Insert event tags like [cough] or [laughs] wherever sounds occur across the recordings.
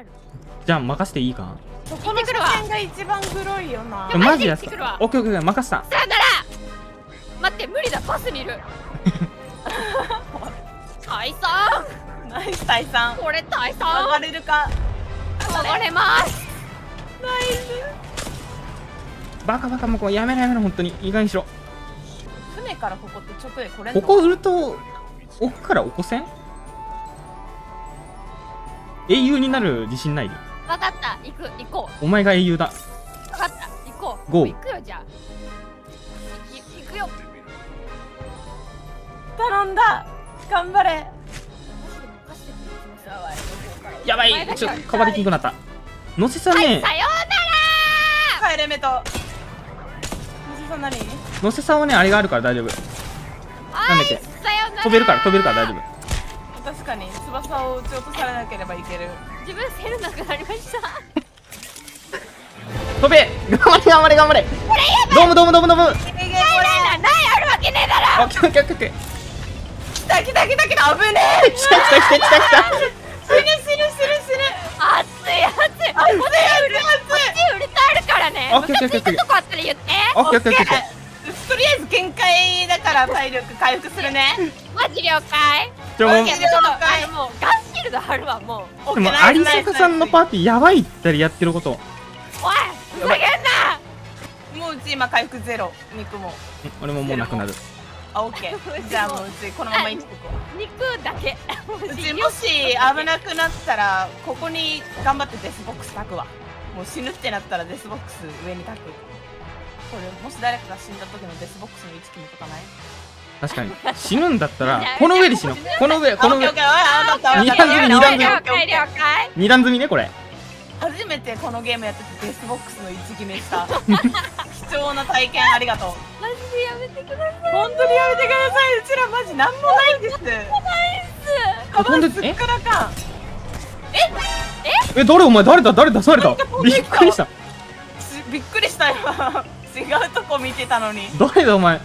ある。じゃあ任せていいか？そこの車線が一番黒いよな。えマジでやつ行ってくるわ。オッケーオッケー任せた。さよなら。待って無理だバスにいる。[laughs] 退散。ナイス退散。これ退上散。がれるか。上がれます。ナイス。バカバカもうこうやめろやめろ本当に。意外にしろ。船からここって直で来れここ売ると奥から起こせん？英雄になる自信ない分かった。行く行こお前が英雄だ。う分かった。行こう。Go 行くよじゃあ。い行くよ。頼んだ。頑張れ。やばい。ちょっとかばりきんくなった。のせさんね。はいさよ帰れメト。西さん何？のせさんはねあれがあるから大丈夫。うならなんだっけ？はいさよなら。飛べるから飛べるから大丈夫。確かに翼を撃ち落とされなければいける。自分セルなくなりました。飛べ頑張れ頑張れ頑張れ。ドームドームドームドーム。オッいないないあるわけねえだろ。オッケーオッケーオッケーれ来た来た来た来た危ねえ。来た来た来た来た来た死ぬ死ぬ死ぬ死ぬ熱い熱い熱い熱いこっちウルトあるからねムカついたとこあったら言ってオッケーオッケーオッケー限界だから体力回復するね。マジ了解。ちょもうちょっとあのもうガンシールドあるわもう。でも有坂さんのパーティーやばいったらやってること。おいふざけんな。もううち今回復ゼロ肉も。俺ももうなくなる。あオッケー。じゃあもううちこのまま生きていこ肉だけ。ううちもし危なくなったらここに頑張ってデスボックス炊くわ。もう死ぬってなったらデスボックス上に焚くこれもし誰かが死んだ時のデスボックスの位置決めとかない？確かに。死ぬんだったら [laughs] この上で死の。うこの上この上。二段積み二段積み了解了解。二段積みねこれ。初めてこのゲームやっててデスボックスの位置決めした。貴重な体験ありがとう。マジでやめてください本当にやめてください。うちらマジなんもないんです。カバンすっからかん。え？誰？お前誰だ？誰だ？誰だ？びっくりした。しびっくりしたよ違うとこ見てたのに。誰だお前？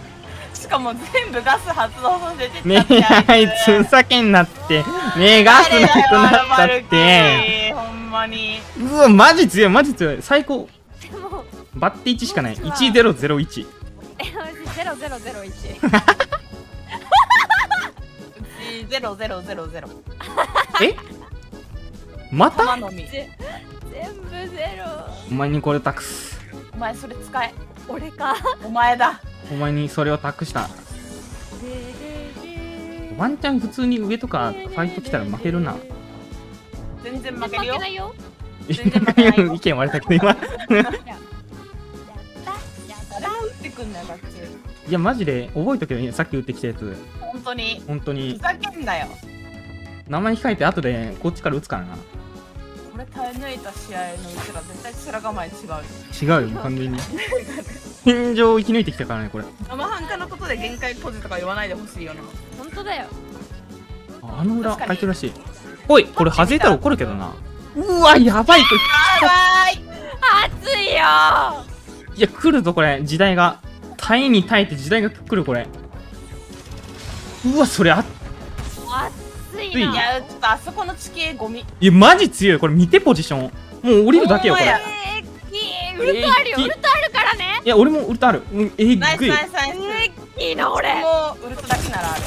しかも全部ガス発動させてたねえあいつふざけんなって。ねえガスなくなったって。ほんまに。うわマジ強いマジ強い。最高。でもバッテ1しかない。1001えゼロゼロゼロゼロ [laughs] ゼロゼロゼロえ？また？全部ゼロ。お前にこれ託す。お前それ使え俺か。お前だ。お前にそれを託した。ワンチャン普通に上とかファイト来たら負けるな。全然負負けるよ。けないよ。全然負けないよ。意見割れたけど今。やった。やった。誰も撃ってくんなよこっちいやマジで覚えとけよさっき打ってきたやつ。本当に。ふ本当に。ざけんなよ。名前控えて後でこっちから打つからなこれ耐え抜いた試合のうちら絶対面構え違うよ。違うよ完全に。[laughs] 天井を生き抜いてきたからねこれ。生半可のことで限界ポジとか言わないでほしいよな本当だよ。ああの裏確かに。入ってるらしい。おいこれ外れたら怒るけどな。うわやばいこやばい。熱いよ。れいや来るぞこれ。時代が。耐えに耐えて時代が来るこれ。うわそれあ熱いな。いやちょっとあそこの地形ゴミ。いやマジ強い。これ見てポジション。もう降りるだけよこれ。ウルトあるよえーウルトあるからね。いや俺もウルトある。うんえー、ナイスナイスナイス。えーいいな俺。もうウルトだけならある。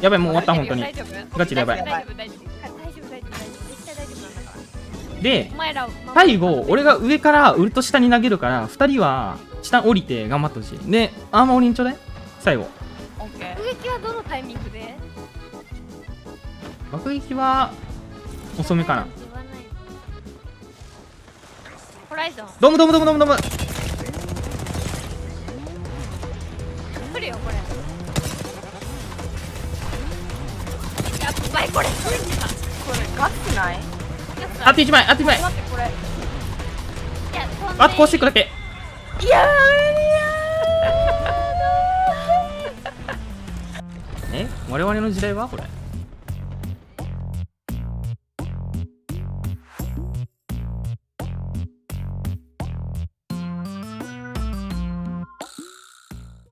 やばいもう終わった本当に。大丈夫ガチでやばい。大丈夫大丈夫大丈夫。大丈夫大丈夫。絶対大丈夫なんだから。で最後俺が上からウルト下に投げるから2人は下降りて頑張ってほしい。でアーマーオリンちょうだい。最後。オッケー攻撃はどのタイミングで？爆撃は遅めかな。言わないホライゾン。ドムドムドムドムドム来るよこれ。やいこれ。これガスない？あと1枚あと1枚。あとこうしていくだけ。いや [laughs] え？我々の時代は？これ